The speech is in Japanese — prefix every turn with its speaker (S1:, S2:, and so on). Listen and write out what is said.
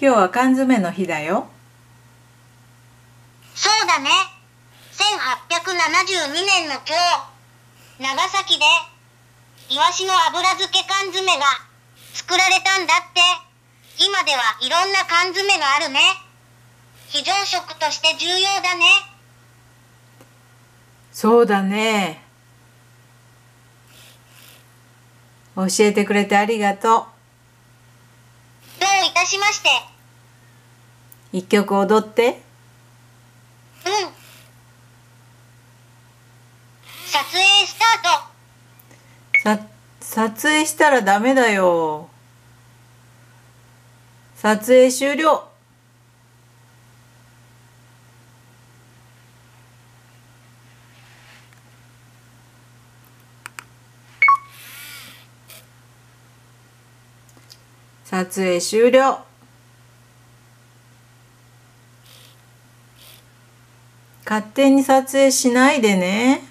S1: 今日は缶詰の日だよ。
S2: そうだね。1872年の今日、長崎で、イワシの油漬け缶詰が作られたんだって。今ではいろんな缶詰があるね。非常食として重要だね。
S1: そうだね。教えてくれてありがと
S2: どういたしまして。
S1: う。一曲踊って。
S2: うん。撮影スタート。
S1: さ、撮影したらダメだよ。撮影終了。撮影終了。勝手に撮影しないでね。